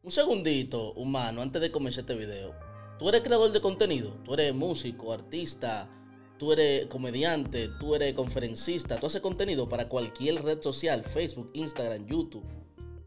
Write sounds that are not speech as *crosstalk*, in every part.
Un segundito, humano, antes de comenzar este video. Tú eres creador de contenido, tú eres músico, artista, tú eres comediante, tú eres conferencista, tú haces contenido para cualquier red social, Facebook, Instagram, YouTube,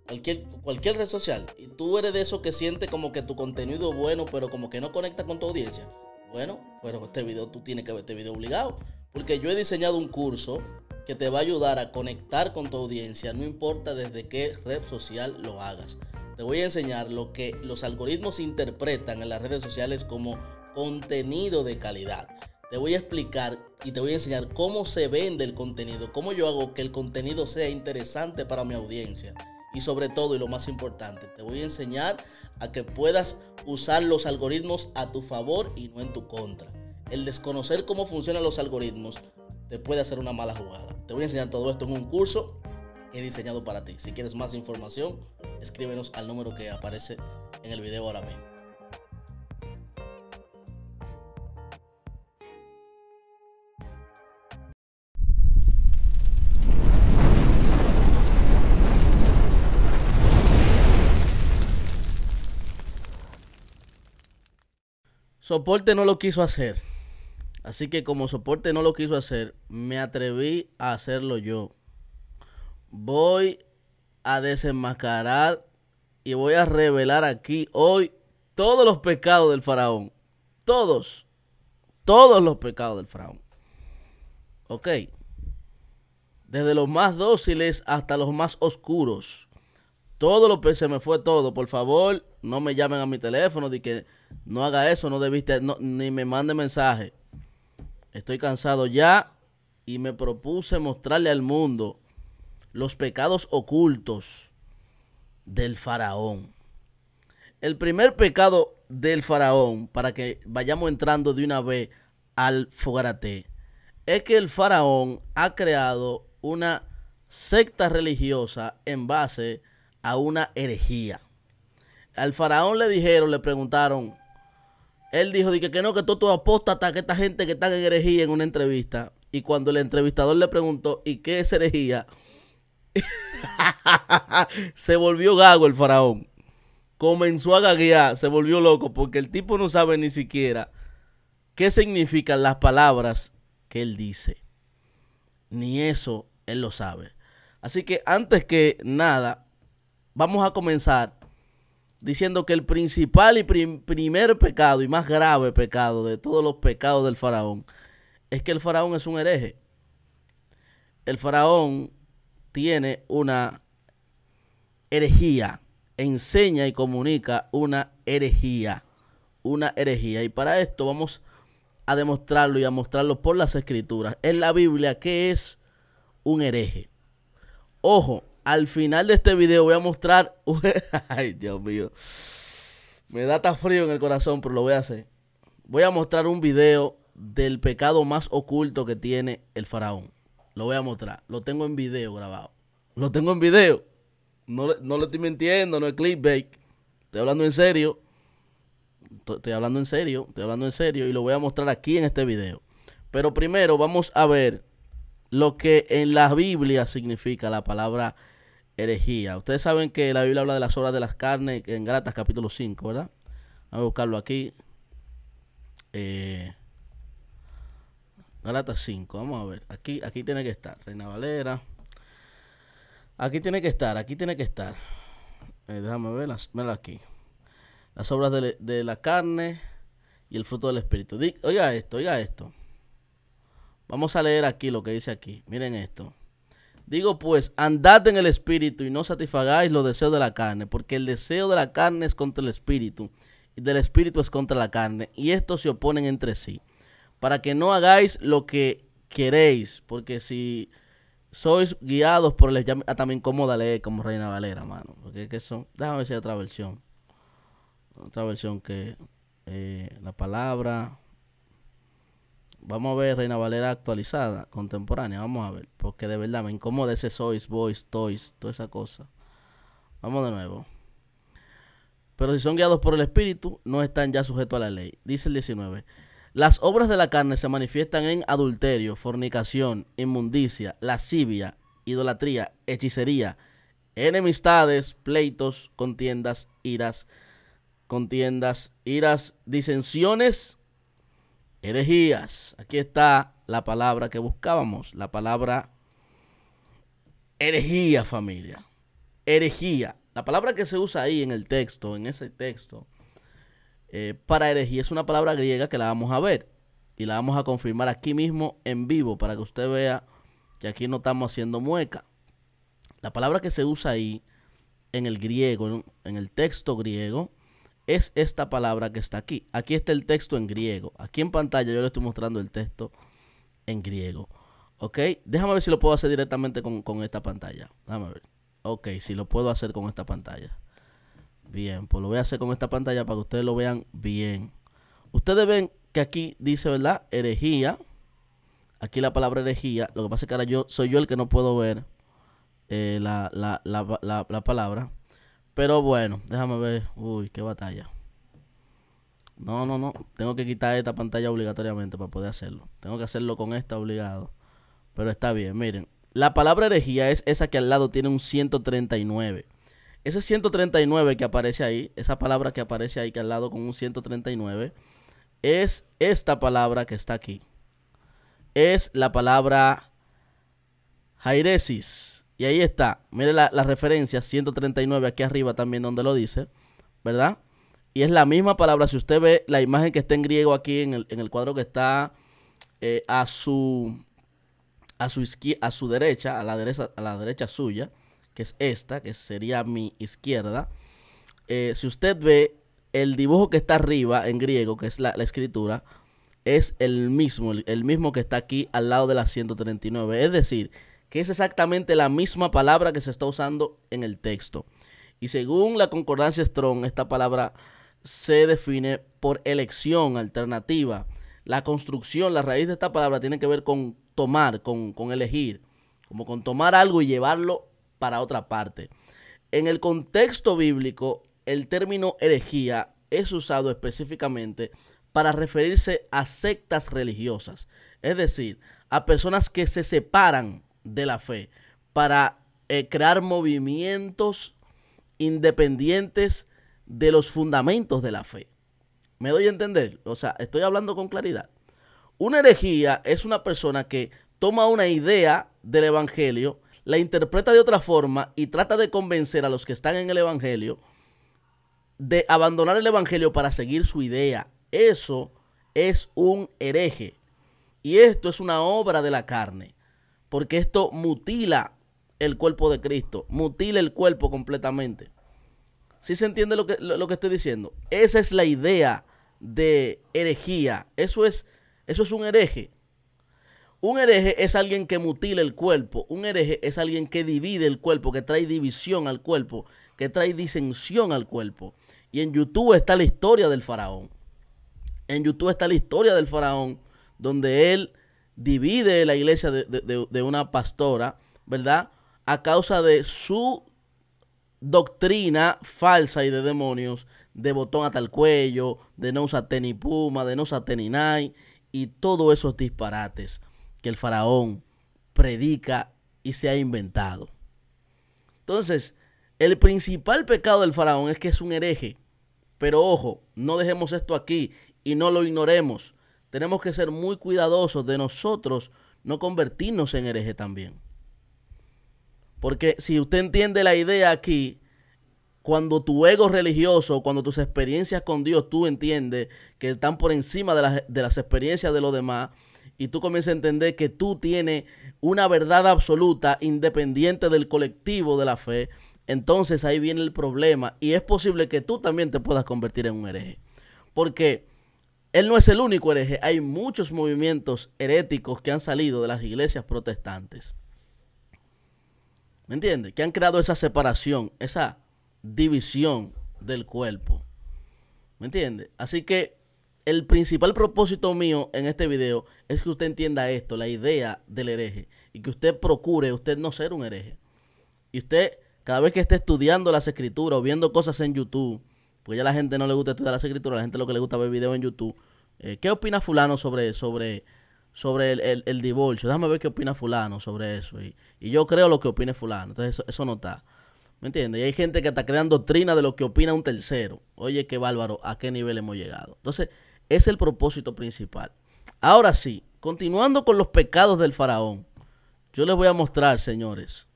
cualquier, cualquier red social. Y tú eres de esos que siente como que tu contenido es bueno, pero como que no conecta con tu audiencia. Bueno, pero este video tú tienes que ver este video obligado. Porque yo he diseñado un curso que te va a ayudar a conectar con tu audiencia, no importa desde qué red social lo hagas. Te voy a enseñar lo que los algoritmos interpretan en las redes sociales como contenido de calidad. Te voy a explicar y te voy a enseñar cómo se vende el contenido, cómo yo hago que el contenido sea interesante para mi audiencia. Y sobre todo, y lo más importante, te voy a enseñar a que puedas usar los algoritmos a tu favor y no en tu contra. El desconocer cómo funcionan los algoritmos te puede hacer una mala jugada. Te voy a enseñar todo esto en un curso que he diseñado para ti. Si quieres más información, escríbenos al número que aparece en el video ahora mismo. Soporte no lo quiso hacer. Así que como soporte no lo quiso hacer, me atreví a hacerlo yo. Voy a desenmascarar y voy a revelar aquí hoy todos los pecados del faraón. Todos. Todos los pecados del faraón. Ok. Desde los más dóciles hasta los más oscuros. Todo lo que se me fue todo. Por favor, no me llamen a mi teléfono. De que no haga eso, no debiste, ni me mande mensaje. Estoy cansado ya y me propuse mostrarle al mundo los pecados ocultos del faraón. El primer pecado del faraón, para que vayamos entrando de una vez al fogarate, es que el faraón ha creado una secta religiosa en base a una herejía. Al faraón le dijeron, le preguntaron, él dijo que, que no, que todo, todo apóstata, que esta gente que está en herejía en una entrevista. Y cuando el entrevistador le preguntó, ¿y qué es herejía? *laughs* se volvió gago el faraón. Comenzó a gaguear, se volvió loco porque el tipo no sabe ni siquiera qué significan las palabras que él dice. Ni eso él lo sabe. Así que antes que nada, vamos a comenzar diciendo que el principal y primer pecado y más grave pecado de todos los pecados del faraón es que el faraón es un hereje. El faraón tiene una herejía, enseña y comunica una herejía, una herejía. Y para esto vamos a demostrarlo y a mostrarlo por las escrituras. En la Biblia, ¿qué es un hereje? Ojo, al final de este video voy a mostrar. *laughs* Ay, Dios mío. Me da tan frío en el corazón, pero lo voy a hacer. Voy a mostrar un video del pecado más oculto que tiene el faraón. Lo voy a mostrar. Lo tengo en video grabado. Lo tengo en video. No, no le estoy mintiendo, no es clickbait. Estoy hablando en serio. Estoy hablando en serio. Estoy hablando en serio. Y lo voy a mostrar aquí en este video. Pero primero vamos a ver lo que en la Biblia significa la palabra herejía. Ustedes saben que la Biblia habla de las obras de las carnes en Gratas capítulo 5, ¿verdad? Vamos a buscarlo aquí. Eh, Galatas 5, vamos a ver. Aquí, aquí tiene que estar. Reina Valera. Aquí tiene que estar, aquí tiene que estar. Eh, déjame ver, aquí. Las obras de, de, la carne y el fruto del espíritu. oiga esto, oiga esto. Vamos a leer aquí lo que dice aquí. Miren esto. Digo pues, andad en el espíritu y no satisfagáis los deseos de la carne, porque el deseo de la carne es contra el espíritu, y del espíritu es contra la carne, y estos se oponen entre sí, para que no hagáis lo que queréis, porque si sois guiados por el... Ah, también cómoda leer como Reina Valera, mano, porque que son... Déjame hay otra versión. Otra versión que... Eh, la palabra... Vamos a ver Reina Valera actualizada, contemporánea. Vamos a ver. Porque de verdad me incomoda ese sois, voice, toys, toda esa cosa. Vamos de nuevo. Pero si son guiados por el Espíritu, no están ya sujetos a la ley. Dice el 19. Las obras de la carne se manifiestan en adulterio, fornicación, inmundicia, lascivia, idolatría, hechicería, enemistades, pleitos, contiendas, iras, contiendas, iras, disensiones, herejías. Aquí está la palabra que buscábamos, la palabra herejía, familia. Herejía. La palabra que se usa ahí en el texto, en ese texto, eh, para herejía es una palabra griega que la vamos a ver y la vamos a confirmar aquí mismo en vivo para que usted vea que aquí no estamos haciendo mueca. La palabra que se usa ahí en el griego, en el texto griego, es esta palabra que está aquí. Aquí está el texto en griego. Aquí en pantalla yo le estoy mostrando el texto en griego. ¿Ok? Déjame ver si lo puedo hacer directamente con, con esta pantalla. Déjame ver. Ok, si lo puedo hacer con esta pantalla. Bien, pues lo voy a hacer con esta pantalla para que ustedes lo vean bien. Ustedes ven que aquí dice, ¿verdad? Herejía. Aquí la palabra herejía. Lo que pasa es que ahora yo soy yo el que no puedo ver eh, la, la, la, la, palabra. Pero bueno, déjame ver. Uy, qué batalla. No, no, no. Tengo que quitar esta pantalla obligatoriamente para poder hacerlo. Tengo que hacerlo con esta obligado. Pero está bien, miren. La palabra herejía es esa que al lado tiene un 139. Ese 139 que aparece ahí, esa palabra que aparece ahí que al lado con un 139, es esta palabra que está aquí. Es la palabra jairesis. Y ahí está. Mire la, referencia 139 aquí arriba también donde lo dice. ¿Verdad? Y es la misma palabra. Si usted ve la imagen que está en griego aquí en el, cuadro que está eh, a su a su a su derecha, a la derecha, a la derecha suya, es esta, que sería mi izquierda. Eh, si usted ve el dibujo que está arriba en griego, que es la, escritura, es el mismo, el, mismo que está aquí al lado de la 139. Es decir, que es exactamente la misma palabra que se está usando en el texto. Y según la concordancia Strong, esta palabra se define por elección alternativa. La construcción, la raíz de esta palabra tiene que ver con tomar, con, con elegir, como con tomar algo y llevarlo para otra parte. En el contexto bíblico, el término herejía es usado específicamente para referirse a sectas religiosas, es decir, a personas que se separan de la fe para eh, crear movimientos independientes de los fundamentos de la fe. ¿Me doy a entender? O sea, estoy hablando con claridad. Una herejía es una persona que toma una idea del Evangelio, la interpreta de otra forma y trata de convencer a los que están en el Evangelio de abandonar el Evangelio para seguir su idea. Eso es un hereje. Y esto es una obra de la carne. Porque esto mutila el cuerpo de Cristo. Mutila el cuerpo completamente. ¿Sí se entiende lo que, lo, que estoy diciendo? Esa es la idea de herejía. Eso es, eso es un hereje. Un hereje es alguien que mutila el cuerpo. Un hereje es alguien que divide el cuerpo, que trae división al cuerpo, que trae disensión al cuerpo. Y en YouTube está la historia del faraón. En YouTube está la historia del faraón, donde él divide la iglesia de, una pastora, ¿verdad? A causa de su doctrina falsa y de demonios, de botón hasta el cuello, de no usar tenis puma, de no usar tenis nai, y todos esos disparates que el faraón predica y se ha inventado. Entonces, el principal pecado del faraón es que es un hereje. Pero ojo, no dejemos esto aquí y no lo ignoremos. Tenemos que ser muy cuidadosos de nosotros no convertirnos en hereje también. Porque si usted entiende la idea aquí, cuando tu ego religioso, cuando tus experiencias con Dios, tú entiendes que están por encima de las, de las experiencias de los demás, y tú comienzas a entender que tú tienes una verdad absoluta independiente del colectivo de la fe, entonces ahí viene el problema y es posible que tú también te puedas convertir en un hereje. Porque él no es el único hereje, hay muchos movimientos heréticos que han salido de las iglesias protestantes. ¿Me entiendes? Que han creado esa separación, esa división del cuerpo. ¿Me entiendes? Así que el principal propósito mío en este video es que usted entienda esto, la idea del hereje, y que usted procure usted no ser un hereje. Y usted cada vez que esté estudiando las escrituras o viendo cosas en YouTube, pues ya la gente no le gusta estudiar las escrituras, la gente lo que le gusta ver videos en YouTube. Eh, ¿Qué opina fulano sobre, sobre, sobre el, divorcio? Déjame ver qué opina fulano sobre eso. Y, yo creo lo que opine fulano. Entonces eso, no está. ¿Me entiendes? Y hay gente que está creando doctrina de lo que opina un tercero. Oye, qué bárbaro, a qué nivel hemos llegado. Entonces, es el propósito principal. Ahora sí, continuando con los pecados del faraón, yo les voy a mostrar, señores,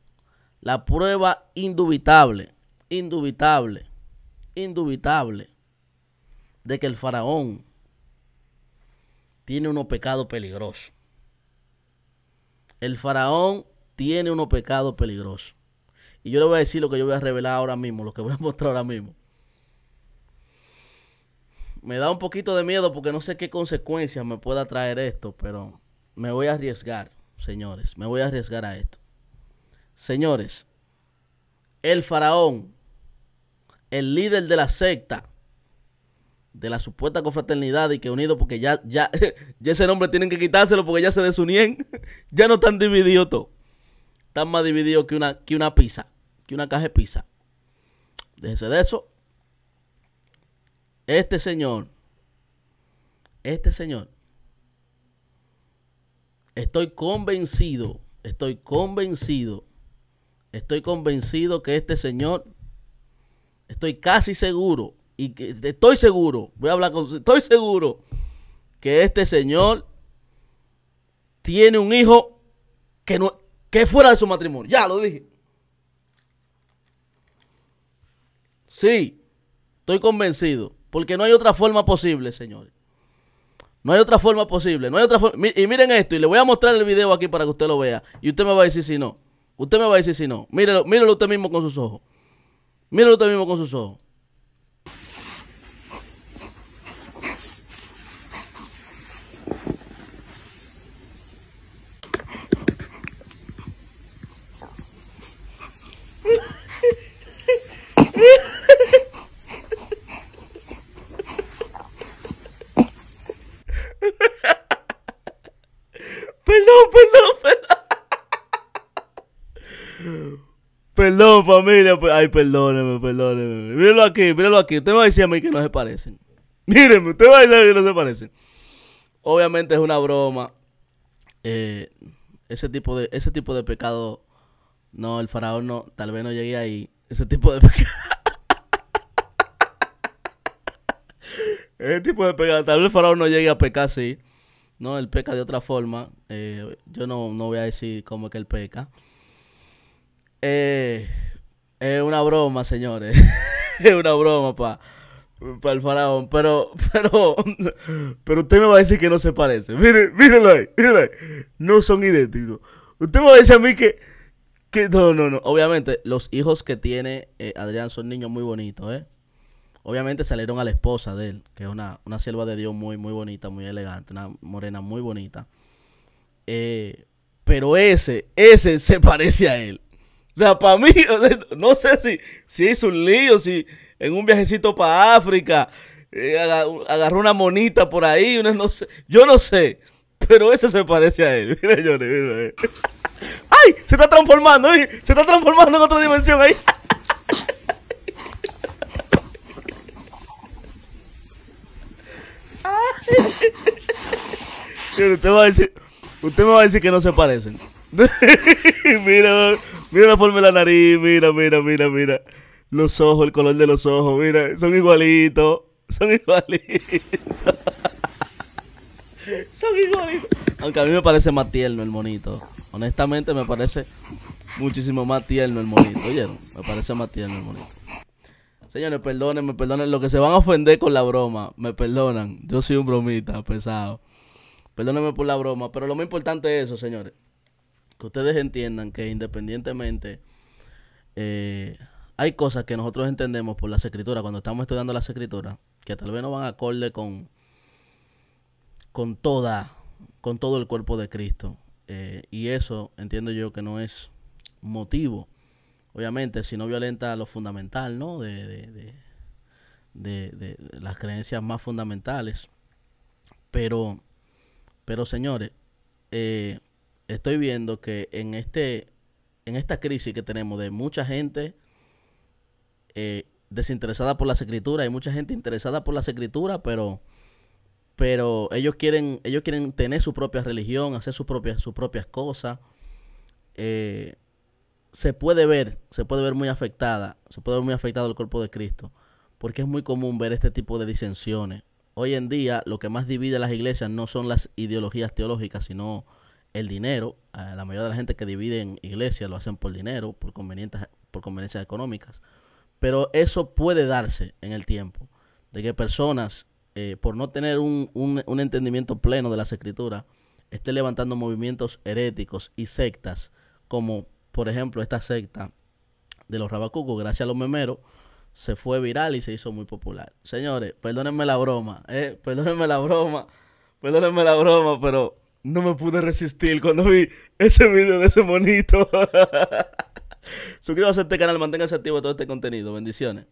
la prueba indubitable, indubitable, indubitable de que el faraón tiene unos pecados peligrosos. El faraón tiene unos pecados peligrosos. Y yo le voy a decir lo que yo voy a revelar ahora mismo, lo que voy a *laughs* mostrar ahora mismo. Me da un poquito de miedo porque no sé qué consecuencias me pueda traer esto, pero me voy a arriesgar, señores. Me voy a arriesgar a esto. Señores, el faraón, el líder de la secta, de la supuesta confraternidad y que unido porque ya, ya, *laughs* ya ese nombre tienen que quitárselo porque ya se desunían, *laughs* ya no están divididos todos. Están más divididos que una, que una pizza, que una caja de pizza. Déjese de eso. Este señor, este señor, estoy convencido, estoy convencido, estoy convencido que este señor, estoy casi seguro y que estoy seguro, voy a hablar con estoy seguro que este señor tiene un hijo que no que fuera de su matrimonio. Ya lo dije. Sí, estoy convencido, porque no hay otra forma posible, señores. No hay otra forma posible, no hay otra. Y miren esto, y le voy a mostrar el video aquí para que usted lo vea. Y usted me va a decir si no. Usted me va a decir si no. Mírelo, mírelo usted mismo con sus ojos. Mírelo usted mismo con sus ojos. Familia. Ay, perdóneme, perdóneme. Míralo aquí, míralo aquí. Usted me va a decir a mí que no se parecen. *laughs* Mírenme, usted va a decir a mí que no se parecen. Obviamente es una broma. Eh, ese tipo de ese tipo de pecado no el faraón no tal vez no llegue ahí ese tipo de *laughs* pecado ese tipo de pecado tal vez el faraón no llegue a pecar sí no él peca de otra forma eh, yo no, no voy a decir cómo es que él peca eh, es una broma señores *laughs* es una broma pa para el faraón, pero, *laughs* pero, pero usted me va a decir que no se parece. Mire, mírelo ahí, mírelo ahí. No son idénticos. Usted me va a decir a mí que, que no, no, no. Obviamente, los hijos que tiene eh, Adrián son niños muy bonitos, ¿eh? Obviamente salieron a la esposa de él, que es una, una sierva de Dios muy, muy bonita, muy elegante, una morena muy bonita. Eh, pero ese, ese se *laughs* parece a él. O sea, para mí, *laughs* no sé si, si hizo un lío, si en un viajecito para África, eh, agarró una monita por ahí, no sé, yo no sé, pero ese se parece a él. *laughs* Mira, Johnny, mira, ¡Ay! Se está transformando, ¿eh? se está transformando en otra dimensión ahí. *laughs* usted, va a decir, usted me va a decir que no se parecen. *laughs* mira, mira de la nariz, mira, mira, mira, mira. Los ojos, el color de los ojos, mira, son igualitos. Son igualitos. *laughs* son igualitos. Aunque a mí me parece más tierno el monito. Honestamente me parece muchísimo más tierno el monito. ¿Oyeron? Me parece más tierno el monito. Señores, perdónenme, perdonen. Lo que se van a ofender con la broma, me perdonan. Yo soy un bromita pesado. Perdónenme por la broma. Pero lo más importante es eso, señores. Que ustedes entiendan que independientemente... Eh, hay cosas que nosotros entendemos por las escrituras, cuando estamos estudiando las escrituras, que tal vez no van acorde con, con toda, con todo el cuerpo de Cristo. Eh, y eso entiendo yo que no es motivo, obviamente, si no violenta lo fundamental, ¿no? De, de, de, de, las creencias más fundamentales. Pero, pero señores, eh, estoy viendo que en este, en esta crisis que tenemos de mucha gente eh, desinteresada por las escrituras, hay mucha gente interesada por las escrituras, pero pero ellos quieren ellos quieren tener su propia religión, hacer sus propias sus propias cosas. Eh, se puede ver, se puede ver muy afectada, se puede ver muy afectado el cuerpo de Cristo, porque es muy común ver este tipo de disensiones. Hoy en día lo que más divide a las iglesias no son las ideologías teológicas, sino el dinero. La mayoría de la gente que divide en iglesias lo hacen por dinero, por, conveniencias, por conveniencias económicas. Pero eso puede darse en el tiempo, de que personas, eh, por no tener un, un, un entendimiento pleno de las escrituras, estén levantando movimientos heréticos y sectas como por ejemplo, esta secta de los rabacucos, gracias a los memeros, se fue viral y se hizo muy popular. Señores, perdónenme la broma, eh, perdónenme la broma, perdónenme la broma, pero no me pude resistir cuando vi ese video de ese monito. *laughs* Suscríbase a este canal, manténgase activo todo este contenido. Bendiciones.